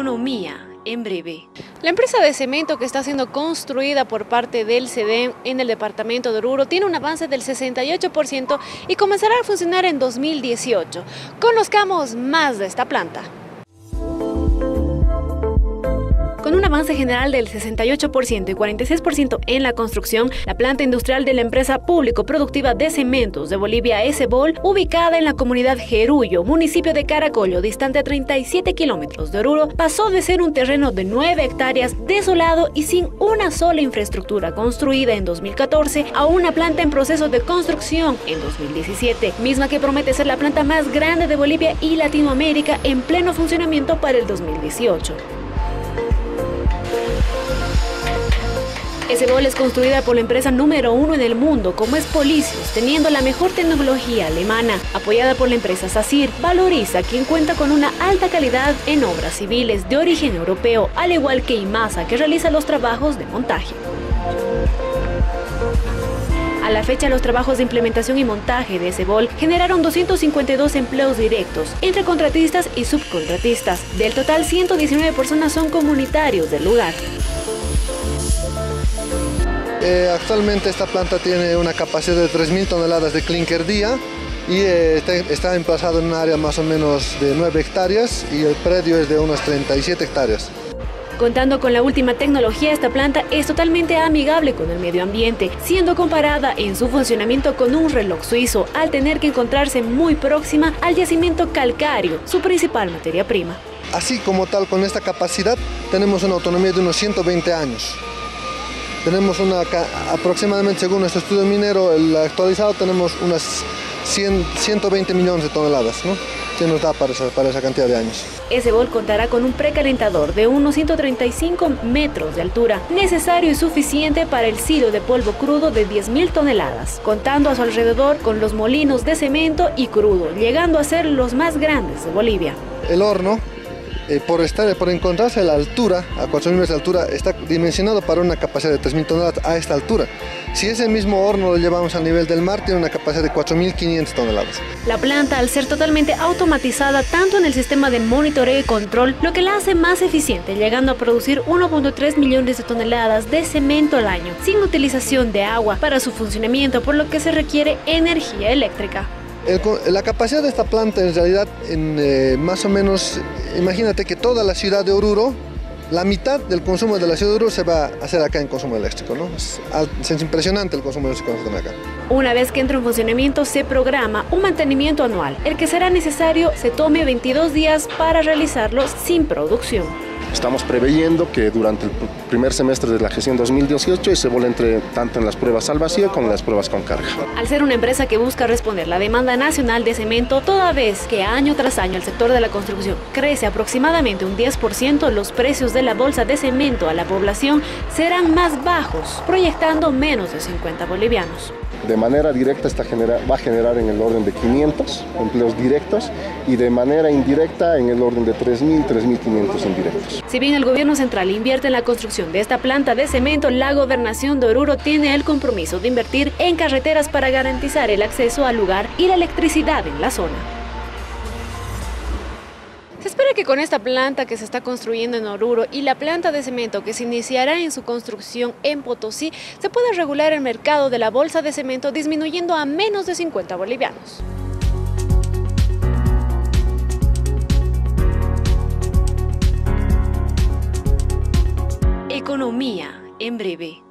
Economía en breve. La empresa de cemento que está siendo construida por parte del CEDEM en el departamento de Oruro tiene un avance del 68% y comenzará a funcionar en 2018. Conozcamos más de esta planta. Con un avance general del 68% y 46% en la construcción, la planta industrial de la empresa público-productiva de cementos de Bolivia, S-Bol, ubicada en la comunidad Jerullo, municipio de Caracollo, distante a 37 kilómetros de Oruro, pasó de ser un terreno de 9 hectáreas desolado y sin una sola infraestructura construida en 2014 a una planta en proceso de construcción en 2017, misma que promete ser la planta más grande de Bolivia y Latinoamérica en pleno funcionamiento para el 2018. Esebol es construida por la empresa número uno en el mundo, como es Policios, teniendo la mejor tecnología alemana, apoyada por la empresa SACIR. Valoriza quien cuenta con una alta calidad en obras civiles de origen europeo, al igual que IMASA, que realiza los trabajos de montaje. A la fecha, los trabajos de implementación y montaje de Esebol generaron 252 empleos directos entre contratistas y subcontratistas. Del total, 119 personas son comunitarios del lugar. Eh, actualmente esta planta tiene una capacidad de 3.000 toneladas de clinker día y eh, está, está, emplazado en un área más o menos de 9 hectáreas y el predio es de unas 37 hectáreas. Contando con la última tecnología, esta planta es totalmente amigable con el medio ambiente, siendo comparada en su funcionamiento con un reloj suizo, al tener que encontrarse muy próxima al yacimiento calcáreo, su principal materia prima. Así como tal, con esta capacidad, tenemos una autonomía de unos 120 años. Tenemos una, aproximadamente según nuestro estudio minero, el actualizado, tenemos unas 100, 120 millones de toneladas, ¿no? que nos da para esa, para esa cantidad de años. Ese bol contará con un precalentador de unos 135 metros de altura, necesario y suficiente para el silo de polvo crudo de 10.000 toneladas, contando a su alrededor con los molinos de cemento y crudo, llegando a ser los más grandes de Bolivia. El horno eh, por, estar, por encontrarse a la altura, a 4.000 metros de altura, está dimensionado para una capacidad de 3.000 toneladas a esta altura. Si ese mismo horno lo llevamos a nivel del mar, tiene una capacidad de 4.500 toneladas. La planta, al ser totalmente automatizada tanto en el sistema de monitoreo y control, lo que la hace más eficiente, llegando a producir 1.3 millones de toneladas de cemento al año, sin utilización de agua para su funcionamiento, por lo que se requiere energía eléctrica. La capacidad de esta planta en realidad en eh, más o menos imagínate que toda la ciudad de Oruro, la mitad del consumo de la ciudad de Oruro se va a hacer acá en consumo eléctrico, ¿no? Es, es impresionante el consumo eléctrico que acá. Una vez que entra en funcionamiento se programa un mantenimiento anual, el que será necesario se tome 22 días para realizarlo sin producción. Estamos preveyendo que durante el primer semestre de la gestión 2018 se vuelve entre tanto en las pruebas al vacío como en las pruebas con carga. Al ser una empresa que busca responder la demanda nacional de cemento, toda vez que año tras año el sector de la construcción crece aproximadamente un 10%, los precios de la bolsa de cemento a la población serán más bajos, proyectando menos de 50 bolivianos de manera directa esta genera, va a generar en el orden de 500 empleos directos y de manera indirecta en el orden de 3.000, 3.500 indirectos. Si bien el gobierno central invierte en la construcción de esta planta de cemento, la gobernación de Oruro tiene el compromiso de invertir en carreteras para garantizar el acceso al lugar y la electricidad en la zona. Se espera que con esta planta que se está construyendo en Oruro y la planta de cemento que se iniciará en su construcción en Potosí, se pueda regular el mercado de la bolsa de cemento disminuyendo a menos de 50 bolivianos. Economía en breve.